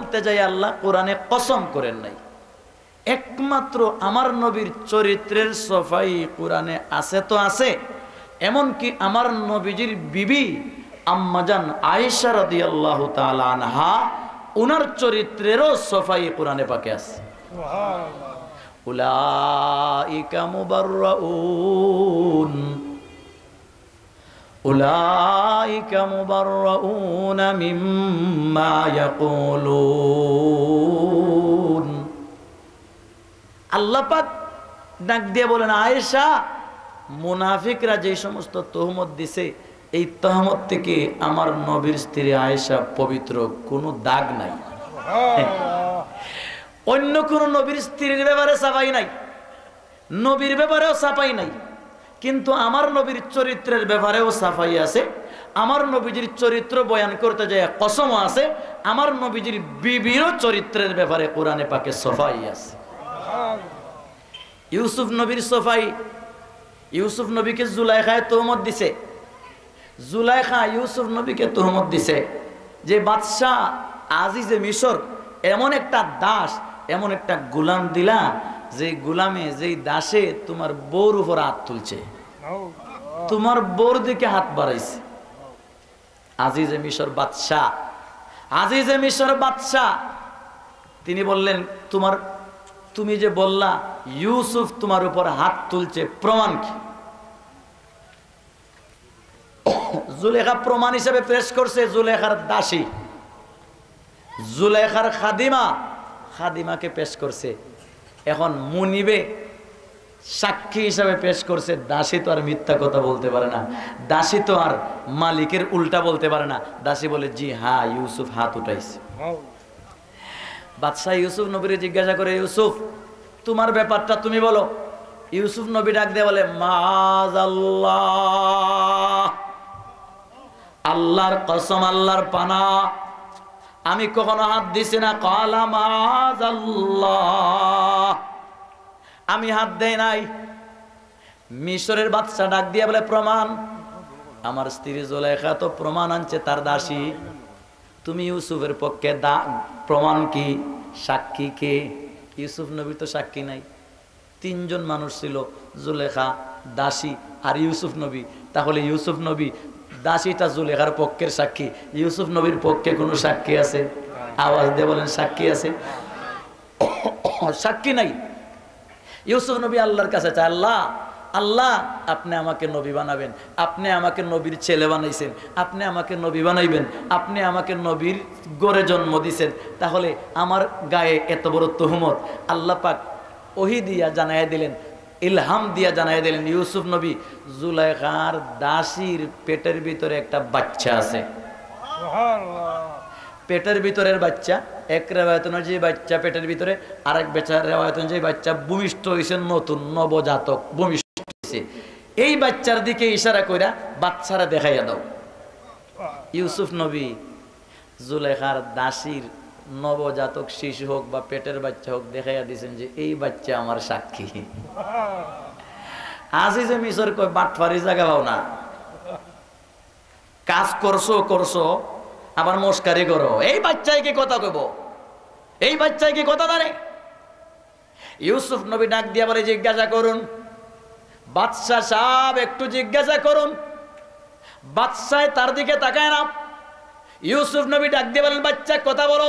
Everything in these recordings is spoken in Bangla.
বলতে যাই আল্লাহ কোরআনে কসম করেন নাই। একমাত্র আমার নবীর চরিত্রের সফাই কোরআনে আছে তো আছে এমনকি আমার নবীজির বিবি আম্মাজান আয়েশা রাদিয়াল্লাহু তাআলা আনহা ওনার চরিত্রেরও সফাই কোরআনে পাকে আছে। উলাইকা মুবাররাউন। أولئك مبرؤون مما يقولون আল্লাহ পাক ডাক দিয়ে বলেন আয়েশা মুনাফিকরা যে সমস্ত তহমত দিছে এই তহমত থেকে আমার নবীর স্ত্রী আয়েশা পবিত্র কোনো দাগ নাই অন্য কোন নবীর স্ত্রীর ব্যাপারে সাফাই নাই নবীর ব্যাপারেও সাফাই নাই কিন্তু আমার নবীর চরিত্রের ব্যাপারেও সাফাই আছে, আমার নবীজির চরিত্র বয়ান করতে যায় কসম আছে, আমার নবীজির বিবিরও চরিত্রের ব্যাপারে কোরআনে পাকে সফাই আছে। ইউসুফ নবীর সফাই, ইউসুফ নবীকে জুলাইখায় তোহমত দিছে। জুলাইখা ইউসুফ নবীকে তোহমত দিছে যে বাদশাহ আজিজে মিশর এমন একটা দাস, এমন একটা গুলাম দিলা যে গুলামে, যেই দাসে তোমার বউর উপর হাত তুলছে। তোমার বউর দিকে হাত বাড়াইছে। আজিজে মিশর বাদশাহ, আজিজে মিশর বাদশাহ। তিনি বললেন, তোমার, তুমি যে বললা, ইউসুফ তোমার উপর হাত তুলছে, প্রমাণ কি? জুলেখা প্রমাণ হিসেবে পেশ করছে, জুলেখার দাসী। জুলেখার খাদিমা, খাদিমাকে পেশ করছে। এখন মুনিবে সাক্ষী হিসাবে পেশ করছে দাসী তো আর মিথ্যা কথা বলতে পারে না। দাসী তো আর মালিকের উল্টা বলতে পারে না। দাসী বলে জি হ্যাঁ ইউসুফ হাত উঠাইছে। বাদশাহ ইউসুফ নবীরে জিজ্ঞাসা করে ইউসুফ তোমার ব্যাপারটা তুমি বলো। ইউসুফ নবী ডাক দিয়ে বলে আল্লাহ আল্লাহর কসম আল্লাহর পানা আমি কখনো হাত দিছি না, কলা মাজ আমি হাত দেই নাই। মিশরের বাচ্চা ডাক দিয়ে বলে, প্রমাণ। আমার স্ত্রী জোলেখা তো প্রমাণ আনছে, তার দাসী। তুমি ইউসুফের পক্ষে দা, প্রমাণ কি? সাক্ষী কে? ইউসুফ নবী তো সাক্ষী নাই। তিনজন মানুষ ছিল জুলেখা দাসী আর ইউসুফ নবী। তাহলে ইউসুফ নবী দাসীটা জুলেখার পক্ষের সাক্ষী। ইউসুফ নবীর পক্ষে কোনো সাক্ষী আছে? আওয়াজ দিয়ে বলেন, সাক্ষী আছে। সাক্ষী নাই। ইউসুফ নবী আল্লাহর কাছে চায়, আল্লাহ আল্লাহ, আপনি আমাকে নবী বানাবেন। আপনি আমাকে নবীর ছেলে বানাইছেন। আপনি আমাকে নবী বানাইবেন। আপনি আমাকে নবীর গড়ে জন্ম দিছেন। তাহলে আমার গায়ে এত বড় তহমত। আল্লাহ পাক ওহি দিয়া জানাইয়া দিলেন ইলহাম দিয়া জানাই দিলেন ইউসুফ নবী জুলাইখার দাসির পেটের ভিতরে একটা বাচ্চা আছে। পেটের ভিতরের বাচ্চা এক রেওয়ায়ত যে বাচ্চা পেটের ভিতরে আরেক বেচার রেওয়ায়ত যে বাচ্চা ভূমিষ্ঠ হয়েছে নতুন নবজাতক ভূমিষ্ঠ হয়েছে এই বাচ্চার দিকে ইশারা কইরা বাচ্চারা দেখাইয়া দাও। ইউসুফ নবী জুলেখার দাসির নবজাতক শিশু হোক বা পেটের বাচ্চা হোক দেখাইয়া দিয়েছেন যে এই বাচ্চা আমার সাক্ষী। আজি যে মিশর কয়, বাটফারি জায়গা পাও না। কাজ করছ করছ, আবার মস্কারি করো। এই বাচ্চাই কি কথা কব এই বাচ্চাই কি কথা জানে? ইউসুফ নবী ডাক দিয়া বলে, জিজ্ঞাসা করুন। বাদশাহ সাহেব একটু জিজ্ঞাসা করুন। বাদশাহ তার দিকে তাকায় না। ইউসুফ নবী ডাক দিয়ে বলেন, বাচ্চা, কথা বলো।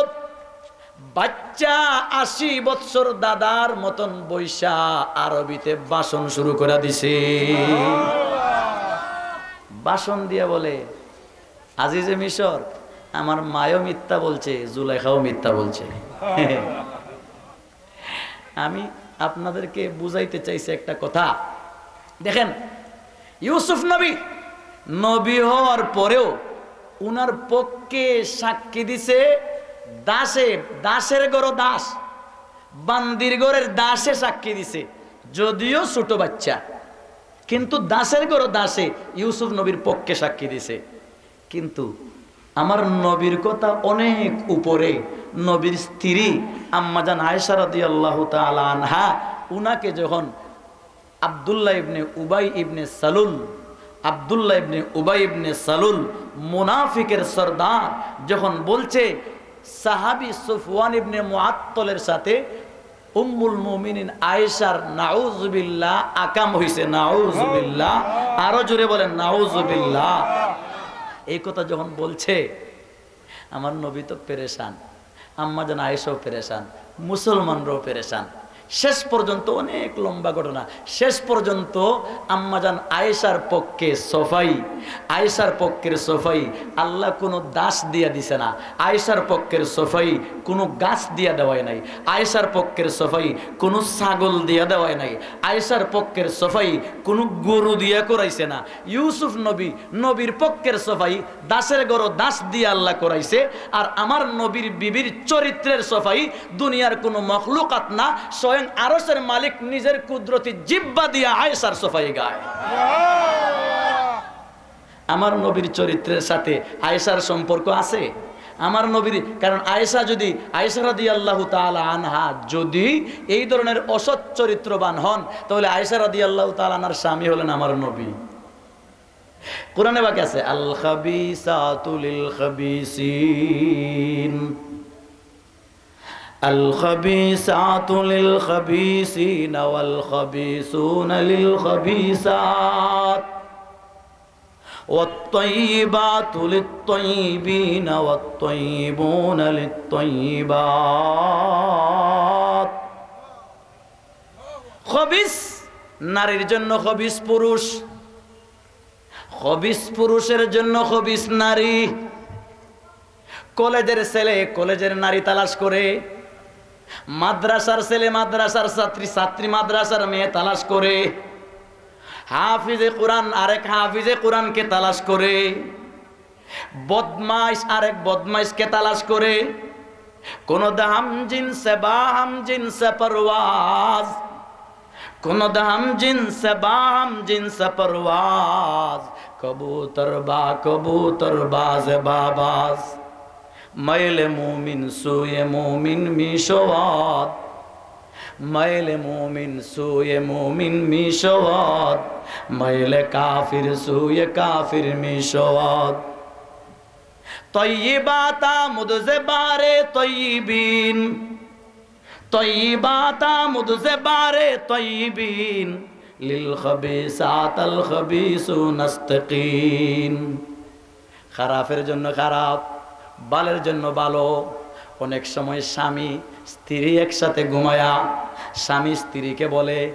বাচ্চা আশি বৎসর দাদার মতন বৈশা আরবিতে বাসন শুরু করে দিছে। বাসন দিয়ে বলে, আজিজে মিশর, আমার মায়ও মিথ্যা বলছে জুলেখাও মিথ্যা বলছে। আমি আপনাদেরকে বুঝাইতে চাইছি একটা কথা। দেখেন, ইউসুফ নবী নবী হওয়ার পরেও উনার পক্ষে সাক্ষী দিছে দাসে, দাসের গড় দাস। বান্দির গড়ের দাসে সাক্ষী দিছে। যদিও ছোট বাচ্চা, কিন্তু দাসের গড় দাসে, ইউসুফ নবীর পক্ষে সাক্ষী দিছে। কিন্তু আমার নবীর কথা অনেক উপরে, নবীর স্ত্রী আম্মাজান আয়সারদি আল্লাহ আনহা, উনাকে যখন আবদুল্লাহ ইবনে উবাই ইবনে সালুল, আবদুল্লাহ ইবনে উবাই ইবনে সালুল, মুনাফিকের সর্দার যখন বলছে সাহাবি সুফওয়ান ইবনে মুআত্তলের সাথে উম্মুল মুমিনিন আয়েশার নাউজুবিল্লাহ আকাম হইছে। নাউজুবিল্লাহ আরও জোরে বলেন নাউজুবিল্লাহ এই কথা যখন বলছে, আমার নবী তো পেরেশান, আম্মা যেন আয়েশাও পেরেশান, মুসলমানরাও পেরেশান। শেষ পর্যন্ত অনেক লম্বা ঘটনা। শেষ পর্যন্ত আম্মাজান আয়েশার পক্ষে সফাই, আয়েশার পক্ষের সফাই, আল্লাহ কোনো দাস দিয়া দিছে না। আয়েশার পক্ষের সফাই কোনো গাছ দিয়া দেওয়াই নাই। আয়েশার পক্ষের সফাই কোনো ছাগল দিয়া দেওয়াই নাই। আয়েশার পক্ষের সফাই কোনো গরু দিয়া করাইছে না। ইউসুফ নবী, নবীর পক্ষের সফাই দাসের গরো দাস দিয়ে আল্লাহ করাইছে। আর আমার নবীর বিবির চরিত্রের সফাই দুনিয়ার কোনো মখলুকাত না, স্বয়ং আরসের মালিক নিজের কুদরতি জিব্বা দিয়ে আয়েশার সফাই গায়। আমার নবীর চরিত্রের সাথে আয়েশার সম্পর্ক আছে। আমার নবীর, কারণ আয়েশা যদি, আয়েশা রাদি আল্লাহ আনহা যদি এই ধরনের অসৎ চরিত্রবান হন, তাহলে আয়েশা রাদি আল্লাহ আনহার স্বামী হলেন আমার নবী। কোরআনে বাকি আছে, আল খাবিসাতুল খাবিসিন। الخبيثات للخبيثين والخبيثون للخبيثات والطيبات للطيبين والطيبون للطيبات খবিস নারীর জন্য খবিস পুরুষ খবিস পুরুষের জন্য খবিস নারী কলেজের ছেলে কলেজের নারী তালাশ করে মাদ্রাসার ছেলে, মাদ্রাসার ছাত্রী ছাত্রী মাদ্রাসার মেয়ে তালাশ করে। হাফিজে কোরআন আরেক হাফিজে কোরআনকে তালাশ করে। বদমাইশ আরেক বদমাইশকে তালাশ করে। কোন দাম জিনসে বাহাম জিনসে পরওয়াজ। কোন দাম জিনসে বাহাম জিনসে পরওয়াজ। কবুতর বা কবুতর বাজ বাবাজ। মাইলে মুমিন সুয়ে মুমিন মিশওয়াত। মাইলে মুমিন সুয়ে মুমিন মিশওয়াত। মাইলে কাফির সুয়ে কাফির মিশওয়াত। তয়্যিবাতা মুদজবারে তয়্যিবিন তয়্যিবাতা মুদজবারে তয়্যিবিন লিল খবিসাত আল খবিসু নাস্তাকিন। খারাপের জন্য খারাপ। বালের জন্য ভালো। অনেক সময় স্বামী স্ত্রী একসাথে ঘুমায়া, স্বামী স্ত্রীকে বলে,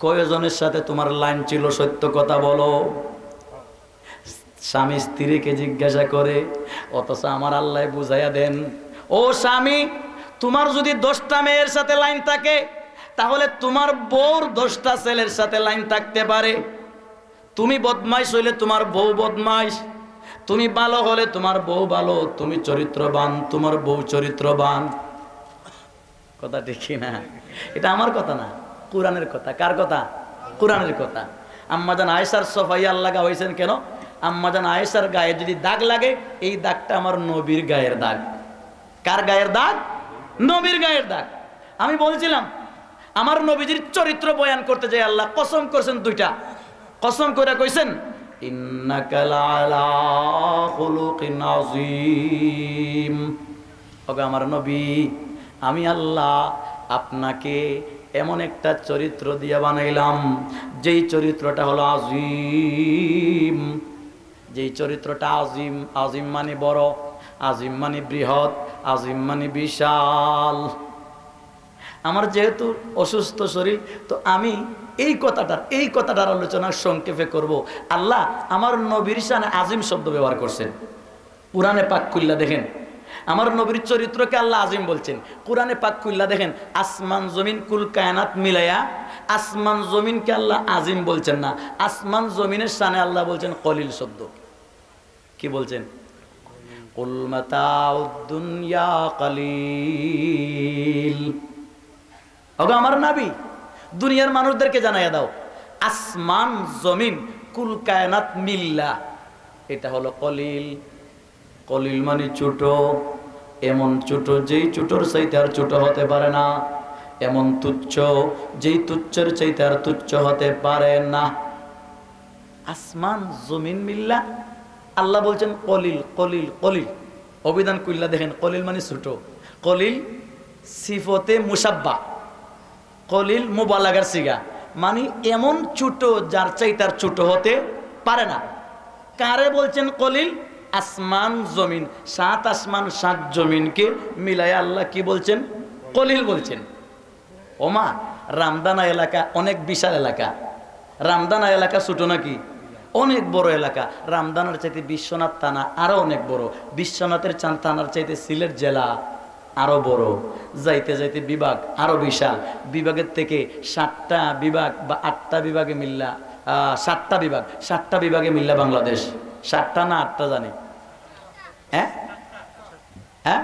কয়জনের সাথে তোমার লাইন ছিল সত্য কথা বলো? স্বামী স্ত্রীকে জিজ্ঞাসা করে, অথচ আমার আল্লাহ বুঝাইয়া দেন, ও স্বামী, তোমার যদি দশটা মেয়ের সাথে লাইন থাকে, তাহলে তোমার বউর দশটা ছেলের সাথে লাইন থাকতে পারে। তুমি বদমাইশ হইলে তোমার বউ বদমাইশ। তুমি ভালো হলে তোমার বউ ভালো, তুমি চরিত্রবান, তোমার বউ চরিত্রবান। কথা ঠিক না? এটা আমার কথা না, কোরআনের কথা। কার কথা? কোরআনের কথা। আম্মাজান আয়েশার সফাই আল্লাগা হয়েছেন কেন? আম্মাজান আয়েশার গায়ে যদি দাগ লাগে, এই দাগটা আমার নবীর গায়ের দাগ। কার গায়ের দাগ? নবীর গায়ের দাগ। আমি বলছিলাম, আমার নবীজির চরিত্র বয়ান করতে যাই আল্লাহ, কসম করছেন দুইটা। কসম করে কইছেন আমার নবী, আমি আল্লাহ আপনাকে এমন একটা চরিত্র দিয়ে বানাইলাম, যেই চরিত্রটা হলো আজিম যেই চরিত্রটা আজিম আজিম মানে বড় আজিম মানে বৃহৎ আজিম মানে বিশাল। আমার যেহেতু অসুস্থ শরীর, তো আমি এই কথাটার এই কথাটার আলোচনা সংক্ষেপে করব। আল্লাহ আমার নবীর সানে আজিম শব্দ ব্যবহার করছেন। পুরাণে পাক কুল্লা দেখেন। আমার নবীর চরিত্রকে আল্লাহ আজিম বলছেন। কোরআনে পাক কুল্লা দেখেন, আসমান জমিন কুল কায়নাত মিলাইয়া আসমান জমিনকে আল্লাহ আজিম বলছেন না। আসমান জমিনের সানে আল্লাহ বলছেন, কলিল শব্দ। কি বলছেন? আমার নাবি দুনিয়ার মানুষদেরকে জানাইয়া দাও। আসমান, জমিন, কুল কায়নাত মিল্লা। এটা হলো কলিল। কলিল মানে ছোট। এমন ছোট যেই ছোটর চাইতে আর ছোট হতে পারে না। এমন তুচ্ছ যেই তুচ্ছের চাইতে আর তুচ্ছ হতে পারে না। আসমান, জমিন মিল্লা। আল্লাহ বলছেন, কলিল কলিল কলিল। অভিধান কুল্লা দেখেন, কলিল মানে ছোট। কলিল, সিফতে মুসাব্বা। কলিল মোবালাগার সিগা। মানে এমন ছোট, যার চাই তার ছোট হতে পারে না। কারে বলছেন কলিল? আসমান, জমিন। সাত আসমান, সাত জমিনকে মিলাই আল্লাহ কি বলছেন? কলিল বলছেন। ওমা, রামদানা এলাকা অনেক বিশাল এলাকা। রামদানা এলাকা ছোট নাকি? অনেক বড় এলাকা। রামদানার চাইতে বিশ্বনাথ থানা আরও অনেক বড়। বিশ্বনাথের চান থানার চাইতে সিলেট জেলা। আরও বড়। যাইতে যাইতে বিভাগ আরও বিশাল। বিভাগের থেকে সাতটা বিভাগ বা আটটা বিভাগে মিল্লা সাতটা বিভাগ। সাতটা বিভাগে মিল্লা বাংলাদেশ। সাতটা না আটটা জানি? হ্যাঁ? হ্যাঁ?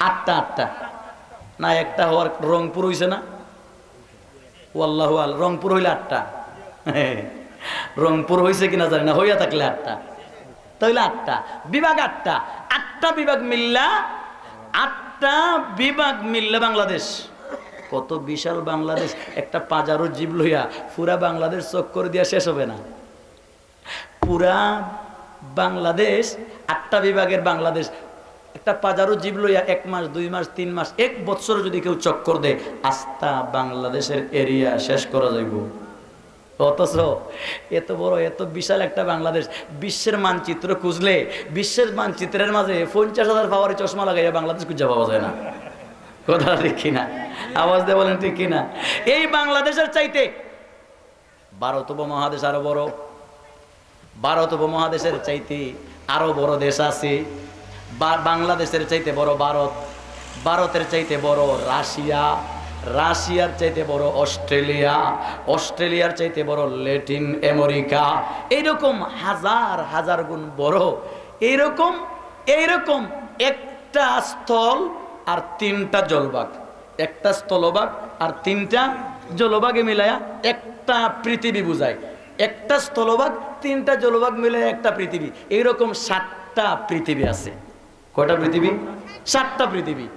আটটা আটটা। না, একটা হওয়ার রংপুর হইছে না? ও আল্লাহ আল, রংপুর হইলে আটটা। রংপুর হইছে কিনা জানি না, হইয়া থাকলে আটটা। তাহলে আটটা। বিভাগ আটটা। আটটা বিভাগ মিল্লা আটটা বিভাগ মিললে বাংলাদেশ। কত বিশাল বাংলাদেশ। একটা পাজারো জীব লইয়া পুরা বাংলাদেশ চক্কর দিয়া শেষ হবে না। পুরা বাংলাদেশ, আটটা বিভাগের বাংলাদেশ। একটা পাজারো জীব লইয়া এক মাস, দুই মাস, তিন মাস, এক বছর যদি কেউ চক্কর দেয়, আস্থা বাংলাদেশের এরিয়া শেষ করা যাইব। অথচ এত বড়, এত বিশাল একটা বাংলাদেশ। বিশ্বের মানচিত্র খুঁজলে, বিশ্বের মানচিত্রের মাঝে পঞ্চাশ হাজার পাওয়ারে চশমা লাগাইয়া বাংলাদেশ খুঁজে পাওয়া যায় না। কথা ঠিক কিনা? আওয়াজ দিয়ে বলেন ঠিক কিনা? এই বাংলাদেশের চাইতে ভারত উপমহাদেশ আরও বড়। ভারত উপমহাদেশের চাইতে আরও বড় দেশ আছে। বাংলাদেশের চাইতে বড় ভারত। ভারতের চাইতে বড় রাশিয়া। রাশিয়ার চাইতে বড় অস্ট্রেলিয়া, অস্ট্রেলিয়ার চাইতে বড় ল্যাটিন আমেরিকা। এইরকম হাজার হাজার গুণ বড়, এইরকম এইরকম একটা স্থল আর তিনটা জলবাগ। একটা স্থলভাগ আর তিনটা জলবাগে মিলায়া একটা পৃথিবী বুঝায়। একটা স্থলভাগ তিনটা জলভাগ মিলে একটা পৃথিবী। এইরকম সাতটা পৃথিবী আছে। কয়টা পৃথিবী? সাতটা পৃথিবী।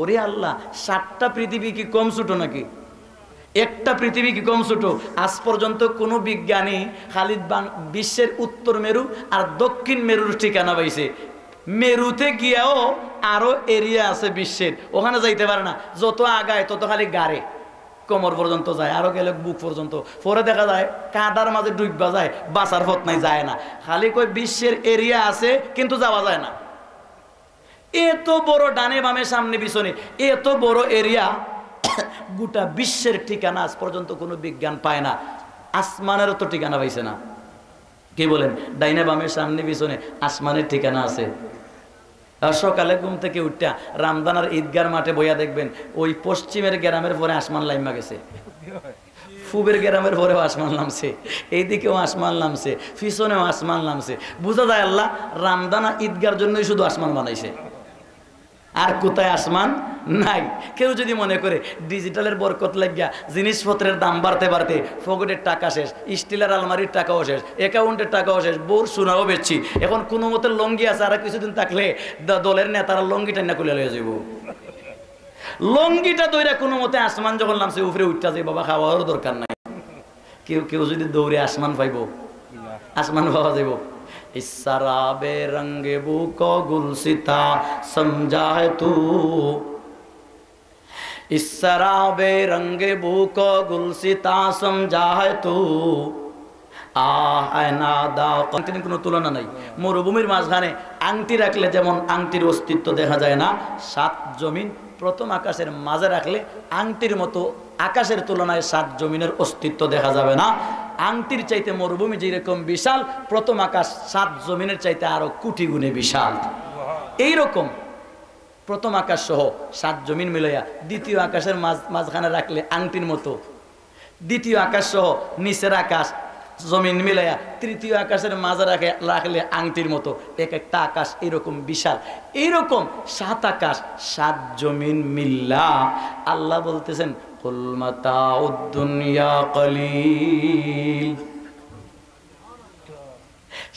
ওরে আল্লাহ, সাতটা পৃথিবী কি কম ছোট নাকি? একটা পৃথিবী কি কম ছোট? আজ পর্যন্ত কোনো বিজ্ঞানী খালিদ বাং বিশ্বের উত্তর মেরু আর দক্ষিণ মেরুর ঠিকানা পাইছে। মেরুতে গিয়াও আরও এরিয়া আছে বিশ্বের, ওখানে যাইতে পারে না। যত আগায় তত খালি গাড়ে। কোমর পর্যন্ত যায়, আরও গেলে বুক পর্যন্ত। পরে দেখা যায়, কাদার মাঝে ডুববা যায়, বাঁচার পথ নাই, যায় না। খালি কই বিশ্বের এরিয়া আছে, কিন্তু যাওয়া যায় না। এত বড় ডানে বামে সামনে পিছনে, এত বড় এরিয়া, গোটা বিশ্বের ঠিকানা আজ পর্যন্ত কোনো বিজ্ঞান পায় না। আসমানেরও তো ঠিকানা পাইছে না। কি বলেন? ডাইনে বামের সামনে পিছনে আসমানের ঠিকানা আছে। সকালে ঘুম থেকে উঠটা রামদানার ঈদগার মাঠে বইয়া দেখবেন, ওই পশ্চিমের গ্রামের পরে আসমান লাইমা গেছে। ফুবের গ্রামের পরেও আসমান নামছে। এইদিকেও আসমান নামছে, পিছনেও আসমান নামছে। বুঝা যায় আল্লাহ রামদানা ঈদগার জন্যই শুধু আসমান বানাইছে। আর কোথায় আসমান? নাই। কেউ যদি মনে করে ডিজিটালের বরকত লাগিয়া জিনিসপত্রের দাম বাড়তে বাড়তে ফগটের টাকা শেষ স্টিলের আলমারির টাকাও শেষ অ্যাকাউন্টের টাকাও শেষ বোর সোনাও বেচছি এখন কোনো মতে লঙ্গি আছে আর কিছুদিন থাকলে দলের নেতারা লঙ্গি টান্না খুলে লয়ে যাব লঙ্গিটা দৌড়া কোনো মতে আসমান যখন নামছে উপরে উঠটা যে বাবা খাওয়ারও দরকার নাই। কেউ কেউ যদি দৌড়ে আসমান পাইব আসমান পাওয়া বুক গুলসিতা সমঝায় তু ইসারাবে রঙ্গে বুক গুলসিতা সমঝায় তু আংটির কোনো তুলনা নাই মরুভূমির মাঝখানে আংটি রাখলে যেমন আংটির অস্তিত্ব দেখা যায় না সাত জমিন প্রথম আকাশের মাঝে রাখলে আংটির মতো আকাশের তুলনায় সাত জমিনের অস্তিত্ব দেখা যাবে না আংটির চাইতে মরুভূমি যেরকম বিশাল, প্রথম আকাশ সাত জমিনের চাইতে আরও কোটি গুণে বিশাল। এইরকম প্রথম আকাশ সহ সাত জমিন মিলাইয়া দ্বিতীয় আকাশের মাঝ মাঝখানে রাখলে আংটির মতো। দ্বিতীয় আকাশ সহ নিচের আকাশ জমিন মিলাইয়া তৃতীয় আকাশের মাঝে রাখে রাখলে আংটির মতো। এক একটা আকাশ এরকম বিশাল। এইরকম সাত আকাশ, সাত জমিন মিল্লা। আল্লাহ বলতেছেন কুলমাতা উদ্দুনিয়া কলিল।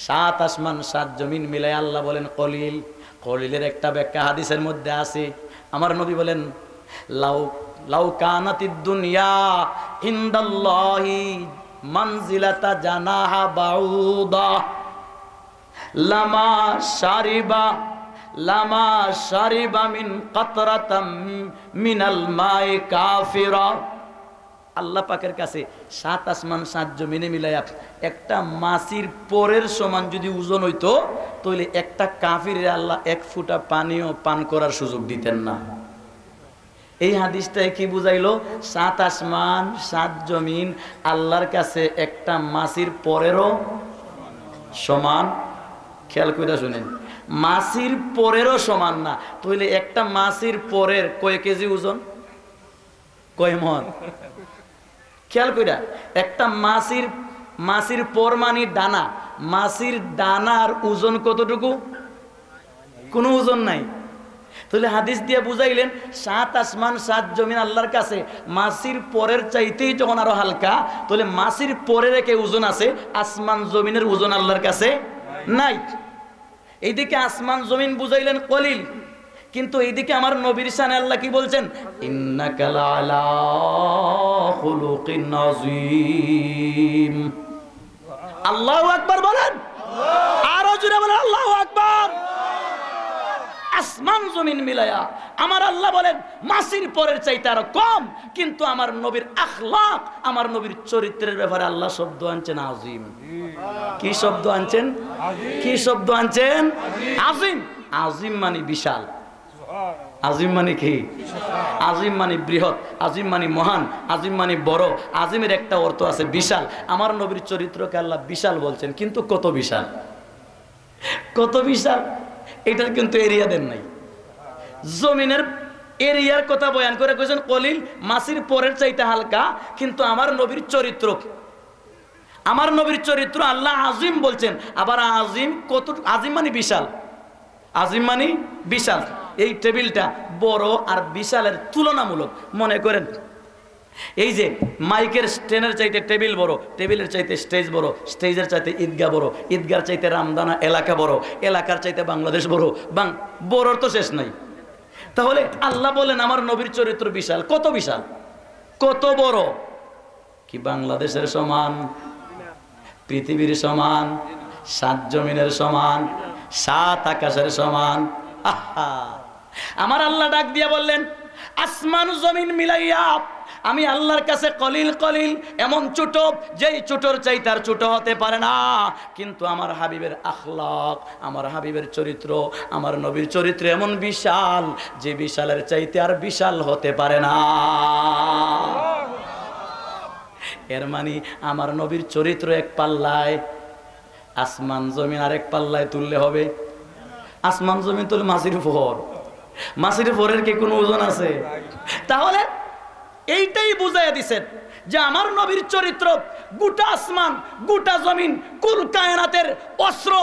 সাত আসমান, সাত জমিন মিলাই আল্লাহ বলেন, কলিল। কলিলের একটা ব্যাখ্যা হাদিসের মধ্যে আছে। আমার নবী বলেন, লাউ লাউ কানাতি দুনিয়া ইন্দাল্লাহি মানজিলাতা জানাহা বাউদা। লামা শারিবা লামা শারিবা মিন কাতরাতাম মিনাল মাই কাফিরা। আল্লাহ পাকের কাছে সাত আসমান, সাত জমিনে মিলাইয়া একটা মাসির পরের সমান যদি ওজন হইতো, তাহলে একটা কাফির আল্লাহ এক ফুটা পানিও পান করার সুযোগ দিতেন না। এই হাদিসটায় কি বুঝাইলো? সাত আসমান, সাত জমিন, আল্লাহর কাছে একটা মাসির পরেরও সমান। খেয়াল করে শুনেন। মাসির পরেরও সমান না। তাহলে একটা মাসির পরের কয় কেজি ওজন? কয় মন? খেয়াল কইরা, একটা মাসির মাসির পর মানি ডানা মাসির ডানার ওজন কতটুকু? কোনো ওজন নাই। তাহলে হাদিস দিয়ে বুঝাইলেন, সাত আসমান, সাত জমিন আল্লাহর কাছে মাসির পরের চাইতেই যখন আরও হালকা তাহলে মাসির পরের একে ওজন আছে, আসমান জমিনের ওজন আল্লাহর কাছে নাই। এইদিকে আসমান জমিন বুঝাইলেন কলিল, কিন্তু এইদিকে আমার নবীর শানে আল্লাহ কি বলছেন? আল্লাহ আকবর বলেন। আরও জুড়ে বলেন, আল্লাহ আকবার। আসমান জমিন মিলায়া আমার আল্লাহ বলেন, মাসির পরের চাইতে আরও কম। কিন্তু আমার নবীর আখলাক, আমার নবীর চরিত্রের ব্যাপারে আল্লাহ শব্দ আনছেন আজিম। কি শব্দ আনছেন? কি শব্দ আনছেন? আজিম। আজিম মানে বিশাল। আজিম মানে কি? আজিম মানে বৃহৎ, আজিম মানে মহান, আজিম মানে বড়। আজিমের একটা অর্থ আছে বিশাল। আমার নবীর চরিত্রকে আল্লাহ বিশাল বলছেন, কিন্তু কত বিশাল? কত বিশাল? এটার কিন্তু এরিয়া দেন নাই। জমিনের এরিয়ার কথা বয়ান করে কইছেন, কলিল, মাসির পরের চাইতে হালকা, কিন্তু আমার নবীর চরিত্র আমার নবীর চরিত্র আল্লাহ আজিম বলছেন, আবার আজিম কত, আজিম মানে বিশাল। আজিম মানে বিশাল। এই টেবিলটা বড় আর বিশালের তুলনামূলক। মনে করেন এই যে মাইকের স্ট্যান্ডের চাইতে টেবিল বড়, টেবিলের চাইতে স্টেজ বড়, স্টেজের চাইতে ঈদগা বড় ঈদগার চাইতে রামদানা এলাকা বড়, এলাকার চাইতে বাংলাদেশ বড়, বাং, বড়র তো শেষ নাই। তাহলে আল্লাহ বলেন, আমার নবীর চরিত্র বিশাল। কত বিশাল? কত বড়? কি বাংলাদেশের সমান? পৃথিবীর সমান? সাত জমিনের সমান? সাত আকাশের সমান? আহা! আমার আল্লাহ ডাক দিয়ে বললেন, আসমান জমিন মিলাইয়া আমি আল্লাহর কাছে কলিল কলিল, এমন ছোট, যেই ছোটর চাই তার ছোট হতে পারে না। কিন্তু আমার হাবিবের আখলাক, আমার হাবিবের চরিত্র, আমার নবীর চরিত্র এমন বিশাল, যে বিশালের চাইতে আর বিশাল হতে পারে না। এর মানে আমার নবীর চরিত্র এক পাল্লায়, আসমান জমিন আরেক পাল্লায় তুললে হবে। আসমান জমিন তুলে মাসির ফোর মাসির ফোরের কি কোনো ওজন আছে? তাহলে এইটাই বুঝাইয়া দিছেন যে আমার নবীর চরিত্র গোটা আসমান, গোটা জমিন, কুল কায়নাতের অস্ত্র,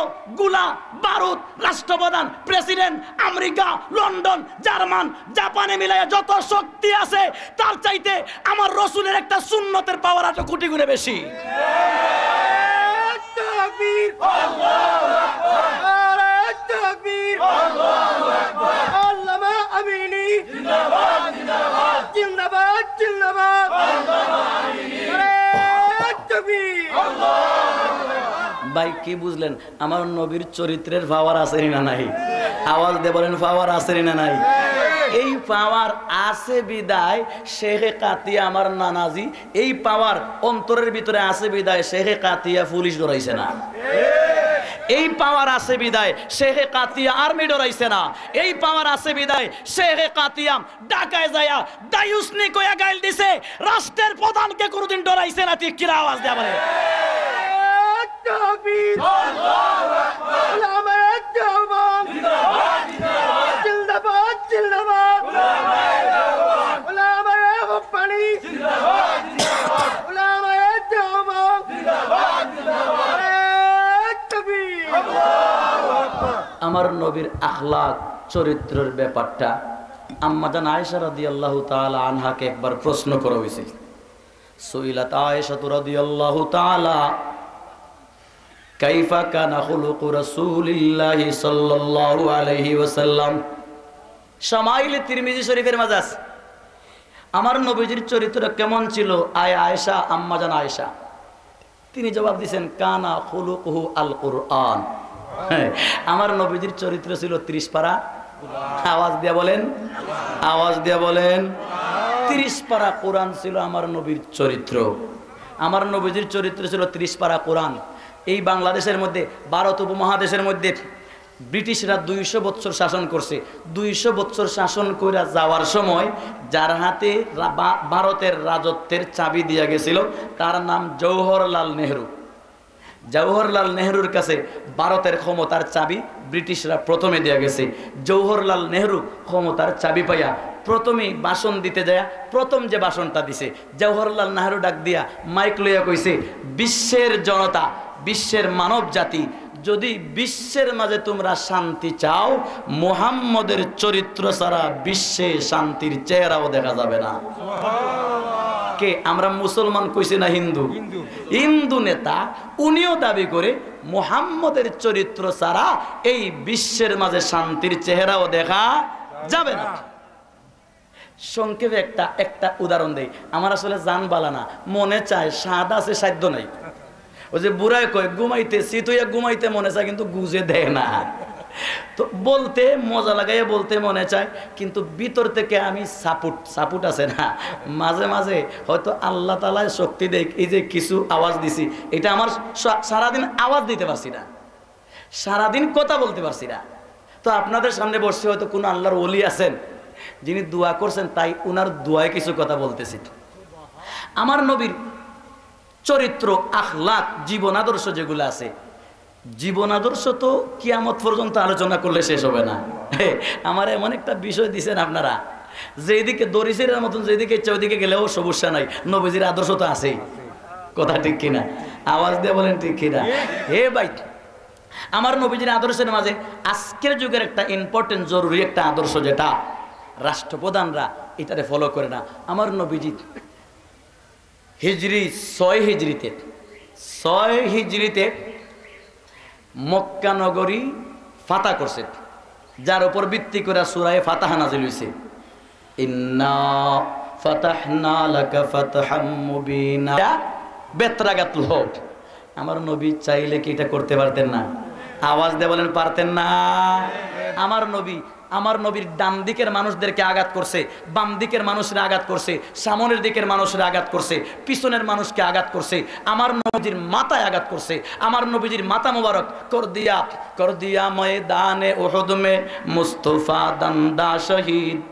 গুলা, বারুদ, রাষ্ট্রপ্রধান, প্রেসিডেন্ট, আমেরিকা, লন্ডন, জার্মান, জাপানে মিলাইয়া যত শক্তি আছে, তার চাইতে আমার রসুলের একটা সুন্নতের পাওয়ার আটো কোটি গুণে বেশি। আল্লামা আমিনি জিন্দাবাদ জিন্দাবাদ জিন্দাবাদ। ভাই, কি বুঝলেন? আমার নবীর চরিত্রের পাওয়ার আছে না নাই? আওয়াজ দিয়ে বলেন পাওয়ার আছে না নাই? এই পাওয়ার আছে বিদায়, শেখে কাতিয়া আমার নানাজি। এই পাওয়ার অন্তরের ভিতরে আছে বিদায়, শেখে কাতিয়া পুলিশ ধরাইছে না। এই পাওয়ার আছে বিদায়। শেখে কাতিয়া আর্মি ডরাইছে না। এই পাওয়ার আছে বিদায়। শেখে কাতিয়া ঢাকায় যায়া দায়ুসনি কয়া গাইল দিছে, রাষ্ট্রের প্রধানকে কোনোদিন ডরাইছে না, ঠিক কিরা আওয়াজ দেয়া বলে তাওবান জিন্দাবাদ। জিন্দাবাদ আমার নবীর আখলাক, চরিত্রের ব্যাপারটা আম্মাজান আয়েশা রাদিয়াল্লাহু তাআলা আনহাকে একবার প্রশ্ন করা হয়েছিল সুইলাত আয়েশা রাদিয়াল্লাহু তাআলা, কাইফা কানা সাল্লাল্লাহু আলাইহি ওয়াসাল্লাম। তিরমিজি শরীফের আছে। আমার নবীজির চরিত্র কেমন ছিল? আয় আয়েশা, আম্মাজান আয়েশা। তিনি জবাব দিয়েছেন কানা খুলুকুহু আল কুরআন আমার নবীজির চরিত্র ছিল ত্রিশ পারা আওয়াজ দিয়া বলেন, আওয়াজ দিয়া বলেন ত্রিশ পারা কোরআন ছিল আমার নবীর চরিত্র। আমার নবীজির চরিত্র ছিল ত্রিশ পারা কোরআন। এই বাংলাদেশের মধ্যে, ভারত উপমহাদেশের মধ্যে ব্রিটিশরা দুইশো বৎসর শাসন করছে। দুইশো বৎসর শাসন করে যাওয়ার সময় যার হাতে ভারতের রাজত্বের চাবি দিয়া গেছিল, তার নাম জওহরলাল নেহরু। জওহরলাল নেহরুর কাছে ভারতের ক্ষমতার চাবি ব্রিটিশরা প্রথমে দেয়া গেছে। জওহরলাল নেহরু ক্ষমতার চাবি পাইয়া প্রথমেই ভাষণ দিতে যায় প্রথম যে বাসনটা দিছে, জওহরলাল নেহরু ডাক দিয়া মাইক লইয়া কইছে, বিশ্বের জনতা, বিশ্বের মানব জাতি, যদি বিশ্বের মাঝে তোমরা শান্তি চাও, মোহাম্মদের চরিত্র ছাড়া বিশ্বে শান্তির চেহারাও দেখা যাবে না। কে? আমরা মুসলমান কইছি না হিন্দু। হিন্দু। নেতা উনিও দাবি করে মোহাম্মদের চরিত্র ছাড়া এই বিশ্বের মাঝে শান্তির চেহারাও দেখা যাবে না। সংক্ষেপে একটা একটা উদাহরণ দেই। আমার আসলে জান বালা না মনে চায় স্বাদ আছে সাধ্য নাই। ওই যে বুড়ায় কয় ঘুমাইতে শীতইয়া ঘুমাইতে মনে চায় কিন্তু গুজে দেয় না। তো বলতে, মজা লাগাইয়া বলতে মনে চায়, কিন্তু ভিতর থেকে আমি সাপুট সাপুট আছে না। মাঝে মাঝে হয়তো আল্লাহ তালায় শক্তি দেয়, এই যে কিছু আওয়াজ দিছি, এটা আমার সারাদিন আওয়াজ দিতে পারছি না। সারাদিন কথা বলতে পারছি না। তো আপনাদের সামনে বসে হয়তো কোনো আল্লাহর ওলি আছেন, যিনি দোয়া করছেন, তাই উনার দোয়ায় কিছু কথা বলতেছি আমার নবীর চরিত্র, আখলাক, জীবন আদর্শ যেগুলো আছে জীবন আদর্শ তো কিয়ামত পর্যন্ত আলোচনা করলে শেষ হবে না। আমার এমন একটা বিষয় দিছেন আপনারা। যেদিকে দরিসের মতন যেদিকে ইচ্ছা, ওইদিকে গেলেও সমস্যা নাই। নবীজির আদর্শ তো আছেই। কথা ঠিক কিনা? আওয়াজ দিয়ে বলেন ঠিক কিনা? হে ভাই, আমার নবীজির আদর্শের মাঝে আজকের যুগের একটা ইম্পর্টেন্ট জরুরি একটা আদর্শ যেটা, রাষ্ট্রপ্রধানরা এটারে ফলো করে না। আমার নবীজি হিজরি ছয় হিজরিতে ছয় হিজরিতে মক্কা নগরী ফাতা করছে। যার উপর ভিত্তি করে সুরায় ফাতাহা নাজিল হয়েছে আমার নবী চাইলে কি এটা করতে পারতেন না? আওয়াজ দিয়ে বলেন, পারতেন না। আমার নবী আমার নবীর ডান দিকের মানুষদেরকে আঘাত করছে, বাম দিকের মানুষরা আঘাত করছে, সামনের দিকের মানুষরা আঘাত করছে, পিছনের মানুষকে আঘাত করছে, আমার নবীজির মাথায় আঘাত করছে, আমার নবীজির মাথা মোবারক, কর দিয়া কর দিয়া ময়দানে ওহদ মে মুস্তফা দান্দা শহীদ।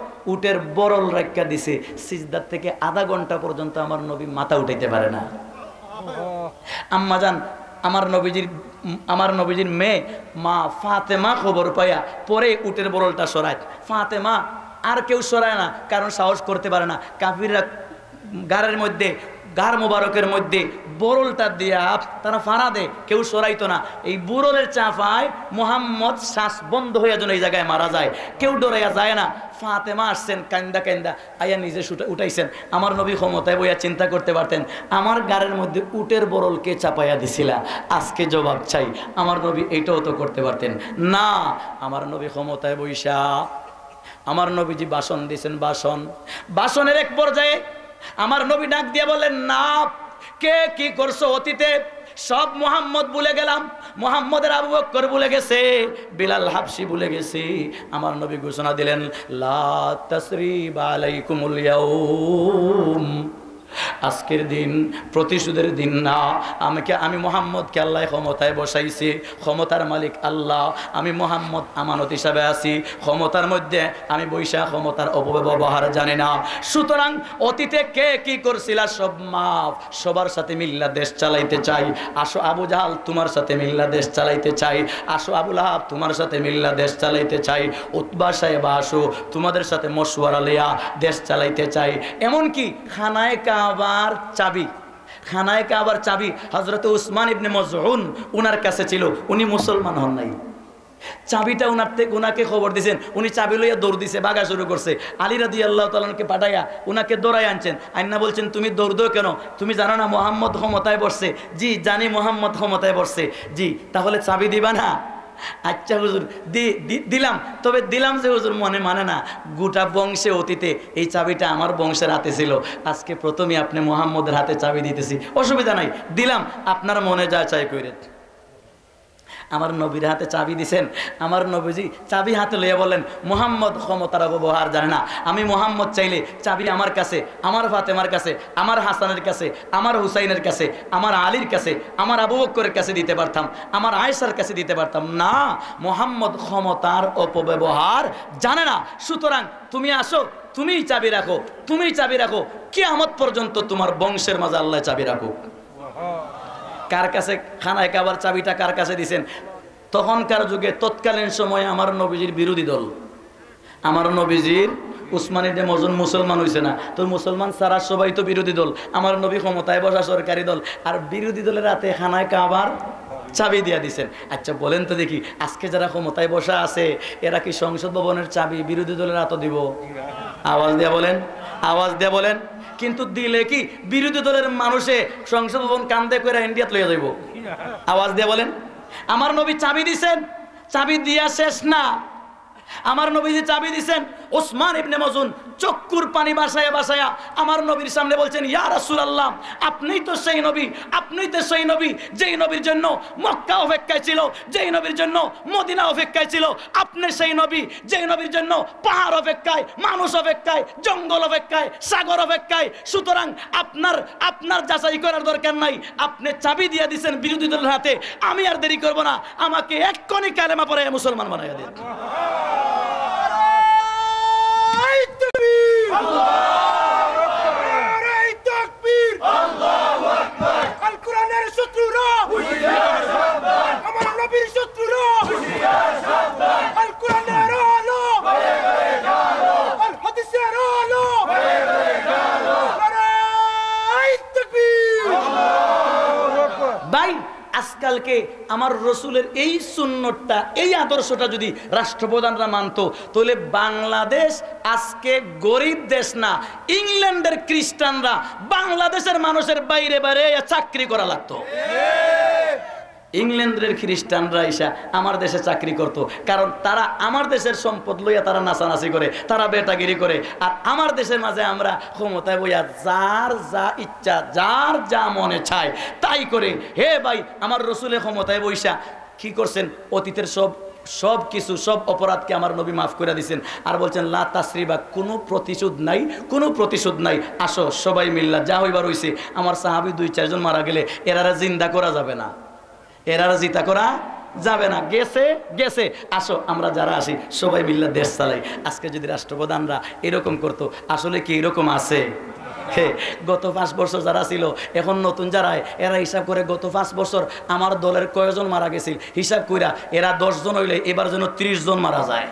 উটের বরল রাখা দিছে। সিজদার থেকে আধা ঘণ্টা পর্যন্ত আমার নবী মাথা উঠাইতে পারে না। আম্মা যান আমার নবীজির আমার নবীজির মেয়ে, মা ফাতেমা খবর পাইয়া পরে উটের বরলটা সরায়। ফাতেমা আর কেউ সরায় না, কারণ সাহস করতে পারে না। কাফিররা গাড়ের মধ্যে গার মোবারকের মধ্যে বরলটা দিয়া তারা ফাড়া দেয়, কেউ সরাইতো না। এই বুরলের চাপায় মোহাম্মদ শ্বাস বন্ধ হয়ে যেন এই জায়গায় মারা যায়। কেউ ডরাইয়া যায় না। ফাতেমা আসছেন, কান্দা কান্দা আইয়া নিজে উঠাইছেন। আমার নবী ক্ষমতায় বইয়া চিন্তা করতে পারতেন, আমার গাড়ের মধ্যে উটের বরলকে চাপাইয়া দিছিলা। আজকে জবাব চাই, আমার নবী এইটাও তো করতে পারতেন। না, আমার নবী ক্ষমতায় বইসা, আমার নবীজি বাসন দিয়েছেন বাসন। বাসনের এক পর্যায়ে আমার নবী ডাক দিয়ে বলেন না, কে কি করছ অতীতে? সব মোহাম্মদ বলে গেলাম। মোহাম্মদের আবু বক্কর বলে গেছে, বিলাল হাফসি বলে গেছে। আমার নবী ঘোষণা দিলেন, লা তাসরিব আলাইকুমুল ইয়াউম। আজকের দিন, প্রতিশোধের দিন না। আমাকে, আমি মোহাম্মদকে আল্লাহ ক্ষমতায় বসাইছি। ক্ষমতার মালিক আল্লাহ। আমি মোহাম্মদ আমানত হিসাবে আছি। ক্ষমতার মধ্যে আমি বৈশা ক্ষমতার অপব্যবহার জানি না। সুতরাং অতীতে কে কি করছিল সব মাফ। সবার সাথে মিল্লা দেশ চালাইতে চাই। আসো আবু জাহাল তোমার সাথে মিল্লা দেশ চালাইতে চাই। আসো আবুল আহাব তোমার সাথে মিল্লা দেশ চালাইতে চাই। উৎবা সাহেব আসো, তোমাদের সাথে মশুয়ারা লিয়া দেশ চালাইতে চাই। এমনকি খানায় কাবার চাবি। খানায় কাবার চাবি। হজরত উসমান ইবনে মজহুন উনার কাছে ছিল। উনি মুসলমান হন নাই। চাবিটা উনার থেকে উনাকে খবর দিছেন। উনি চাবি লইয়া দৌড় দিছে, বাগা শুরু করছে। আলী রাদি আল্লাহ তালকে পাঠাইয়া উনাকে দৌড়াই আনছেন। আইনা বলছেন, তুমি দৌড় কেন? তুমি জানো না মোহাম্মদ ক্ষমতায় বসছে? জি, জানি মোহাম্মদ ক্ষমতায় বসছে। জি, তাহলে চাবি দিবা না? আচ্ছা হুজুর দিলাম। তবে দিলাম যে হুজুর মনে মানে না, গোটা বংশে অতীতে এই চাবিটা আমার বংশের হাতে ছিল। আজকে প্রথমে আপনি মোহাম্মদের হাতে চাবি দিতেছি। অসুবিধা নাই, দিলাম। আপনার মনে যা চাই কইরেন। আমার নবীর হাতে চাবি দিছেন। আমার নবীজি চাবি হাতে লইয়া বলেন মোহাম্মদ ক্ষমতার ব্যবহার জানে না। আমি মোহাম্মদ চাইলে চাবি আমার কাছে, আমার ফাতেমার কাছে, আমার হাসানের কাছে, আমার হুসাইনের কাছে, আমার আলীর কাছে, আমার আবু বক্করের কাছে দিতে পারতাম, আমার আয়েশার কাছে দিতে পারতাম। না, মোহাম্মদ ক্ষমতার অপব্যবহার জানে না। সুতরাং তুমি আসো, তুমিই চাবি রাখো তুমি চাবি রাখো। কিয়ামত পর্যন্ত তোমার বংশের মাঝে আল্লাহ চাবি রাখো কার কাছে খানায় কাবার চাবিটা কার কাছে দিছেন? তখনকার যুগে তৎকালীন সময়ে আমার নবীজির বিরোধী দল। আমার নবীজির উসমানীদের মজন মুসলমান হয়েছে না তো মুসলমান সারা সবাই তো বিরোধী দল। আমার নবী ক্ষমতায় বসা সরকারি দল। আর বিরোধী দলের হাতে খানায় কাবার চাবি দিয়া দিছেন। আচ্ছা বলেন তো দেখি, আজকে যারা ক্ষমতায় বসা আছে, এরা কি সংসদ ভবনের চাবি বিরোধী দলের হাতে দিব? আওয়াজ দিয়া বলেন, আওয়াজ দিয়া বলেন। কিন্তু দিলে কি বিরোধী দলের মানুষে সংসদ ভবন কান্দে করে ইন্ডিয়াত লইয়া যাইব? আওয়াজ দিয়ে বলেন। আমার নবী চাবি দিছেন চাবি দিয়া শেষ না। আমার নবীজি চাবি দিছেন, ওসমান ইবনে মজুন চক্কুর পানি বাসায়া বাসায়া আমার নবীর সামনে বলছেন, ইয়া রাসূলুল্লাহ, আপনিই তো সেই নবী, আপনিই তো সেই নবী, যেই নবীর জন্য মক্কা অপেক্ষায় ছিল, যেই নবীর জন্য মদিনা অপেক্ষায় ছিল, আপনি সেই নবী, যেই নবীর জন্য পাহাড় অপেক্ষায়, মানুষ অপেক্ষায়, জঙ্গল অপেক্ষায়, সাগর অপেক্ষায়, সুতরাং আপনার আপনার যাচাই করার দরকার নাই, আপনি চাবি দিয়ে দিছেন বিরোধী দলের হাতে, আমি আর দেরি করব না, আমাকে এক্ষণি কালেমা পরে মুসলমান বানাইয়া দিন এই তাকবীর এই তাকবীর আল কোরআনের শত্রুরা আমার নবীর শত্রুরা আল কোরআনের আলো আল হাদিসের আলো এই তাকবীর ভাই আজকালকে আমার রসুলের এই সুন্নতটা, এই আদর্শটা যদি রাষ্ট্রপ্রধানরা মানত, তাহলে বাংলাদেশ আজকে গরিব দেশ না, ইংল্যান্ডের খ্রিস্টানরা বাংলাদেশের মানুষের বাইরে বাইরে চাকরি করা লাগতো। ইংল্যান্ডের খ্রিস্টানরা ইসা আমার দেশে চাকরি করত। কারণ তারা আমার দেশের সম্পদ লইয়া তারা নাচানাচি করে, তারা বেটাগিরি করে। আর আমার দেশের মাঝে আমরা ক্ষমতায় বইয়া যার যা ইচ্ছা, যার যা মনে চায়, তাই করে। হে ভাই, আমার রসুলের ক্ষমতায় বইসা, কি করছেন? অতীতের সব সব কিছু, সব অপরাধকে আমার নবী মাফ করে দিয়েছেন আর বলছেন, লা তাসরিবা, কোনো প্রতিশোধ নাই, কোনো প্রতিশোধ নাই। আসো, সবাই মিল্লা, যা হইবার হইছে। আমার সাহাবি দুই, চারজন মারা গেলে এরারা জিন্দা করা যাবে না। এরারা জিতা করা যাবে না। গেছে গেছে। আসো, আমরা যারা আসি সবাই মিল্লা দেশ চালাই। আজকে যদি রাষ্ট্রপ্রধানরা এরকম করতো, আসলে কি এরকম আছে? গত পাঁচ বছর যারা ছিল, এখন নতুন যারা এরা হিসাব করে গত পাঁচ বছর আমার দলের কয়জন মারা গেছিল? হিসাব কইরা এরা দশজন হইলে এবার যেন ত্রিশ জন মারা যায়।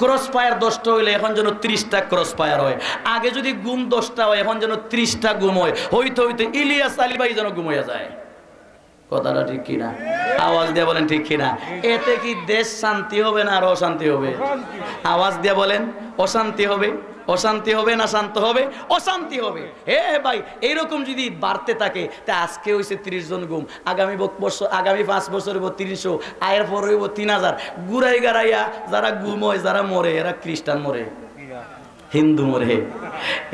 ক্রস ফায়ার দশটা হইলে এখন যেন ত্রিশটা ক্রস ফায়ার হয়। আগে যদি গুম দশটা হয়, এখন যেন ত্রিশটা গুম হয়। হইতে হইতে ইলিয়াস আলী ভাই যেন গুম হইয়া যায়। কথাটা ঠিক কিনা? আওয়াজ দিয়ে বলেন ঠিক কিনা? এতে কি দেশ শান্তি হবে না আর অশান্তি হবে? আওয়াজ দিয়ে বলেন, অশান্তি হবে অশান্তি হবে না শান্ত হবে? অশান্তি হবে। হে ভাই, এইরকম যদি বাড়তে থাকে, তা আজকে হয়েছে তিরিশ জন গুম। আগামী বছর, আগামী পাঁচ বছর হইব তিনশো, আয়ের পর হইব তিন হাজার। গুড়াই গাড়াইয়া যারা গুম হয়, যারা মরে, এরা খ্রিস্টান মরে। হিন্দু মরে।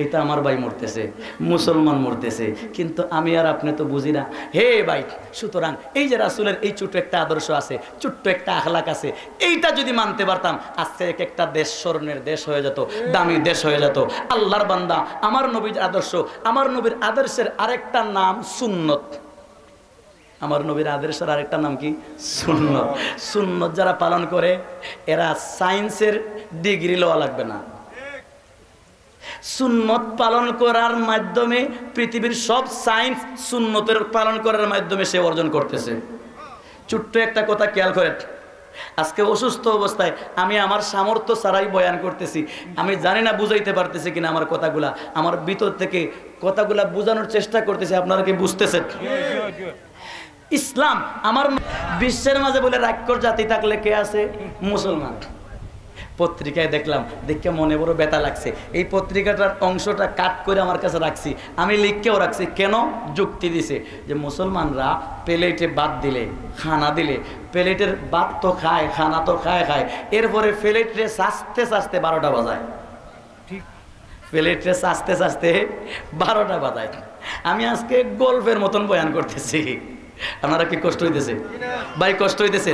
এটা আমার ভাই মরতেছে, মুসলমান মরতেছে। কিন্তু আমি আর আপনি তো বুঝি না। হে ভাই, সুতরাং এই যে রাসুলের এই ছোট্ট একটা আদর্শ আছে, ছোট্ট একটা আখলাক আছে, এইটা যদি মানতে পারতাম আজকে এক একটা দেশ স্মরণের দেশ হয়ে যেত, দামি দেশ হয়ে যেত। আল্লাহর বান্দা, আমার নবীর আদর্শ, আমার নবীর আদর্শের আরেকটা নাম সুন্নত। আমার নবীর আদর্শের আরেকটা নাম কি? সুন্নত। সুন্নত যারা পালন করে, এরা সায়েন্সের ডিগ্রি লওয়া লাগবে না। সুন্নত পালন করার মাধ্যমে পৃথিবীর সব সায়েন্স সুন্নতের পালন করার মাধ্যমে সে অর্জন করতেছে। ছোট্ট একটা কথা খেয়াল করেন। আজকে অসুস্থ অবস্থায় আমি আমার সামর্থ্য ছাড়াই বয়ান করতেছি। আমি জানি না বুঝাইতে পারতেছি কিনা আমার কথাগুলা। আমার ভিতর থেকে কথাগুলা বোঝানোর চেষ্টা করতেছি, আপনারা কি বুঝতেছেন? ইসলাম আমার বিশ্বের মাঝে বলে রাক্ষর জাতি থাকলে কে আছে? মুসলমান। পত্রিকায় দেখলাম দেখে মনে বড় ব্যথা লাগছে। এই পত্রিকাটার অংশটা কাট করে আমার কাছে রাখছি। আমি লিখকেও রাখছি। কেন? যুক্তি দিছে যে মুসলমানরা প্লেটে বাদ দিলে খানা দিলে প্লেটের বাদ তো খায় খানা তো খায় খায়। এরপরে প্লেটে সাজতে সাজতে বারোটা বাজায়। প্লেটে সাজতে সাজতে বারোটা বাজায়। আমি আজকে গল্পের মতন বয়ান করতেছি। আপনারা কি কষ্ট হইতেছে? ভাই কষ্ট হইতেছে?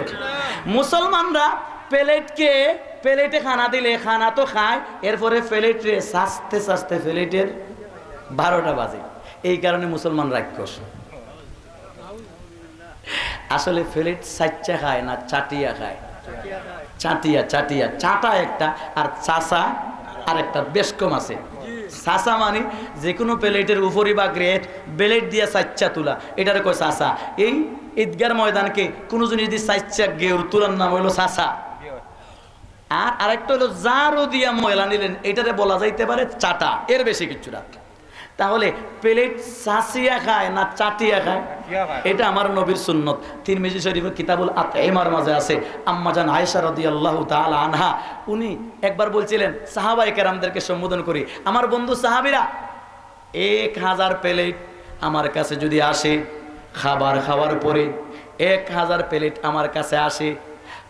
মুসলমানরা প্লেটকে প্লেটে খানা দিলে খানা তো খায়, এরপরে প্লেটে সাজতে সাজতে প্লেটের বারোটা বাজে। এই কারণে মুসলমান রাক্ষস। আসলে প্লেট সাচ্চা খায় না চাটিয়া খায়। চাটিয়া চাটিয়া, চাটা একটা আর চাষা আর একটা বেশ কম আছে। চাষা মানে যে কোনো প্লেটের উপরি বা গ্রেট বেলেট দিয়া সাচ্চা তুলা। এটারে কয় চাষা এই ঈদগার ময়দানকে কোনো জিনিস যদি সাচ্চা গেউর তুলার নাম হইল চাষা আর আরেকটা হলো জারও দিয়া ময়লা নিলেন, এটারে বলা যাইতে পারে চাটা, এর বেশি কিছু না। তাহলে প্লেট চাষিয়া খায় না চাটিয়া খায়? এটা আমার নবীর সুন্নত। তিন মেজি শরীফের কিতাবুল আতএমার মাঝে আছে আম্মাজান আয়েশা আল্লাহ তাআলা আনহা, উনি একবার বলছিলেন সাহাবাই কেরামদেরকে সম্বোধন করি, আমার বন্ধু সাহাবীরা, এক হাজার প্লেট আমার কাছে যদি আসে, খাবার খাওয়ার পরে এক হাজার প্লেট আমার কাছে আসে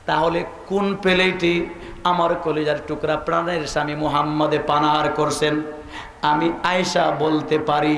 তাহলে কোন প্লেটে আমার কলিজার টুকরা প্রাণের স্বামী মুহাম্মদে পানাহার করছেন? আমি আয়সা বলতে পারি।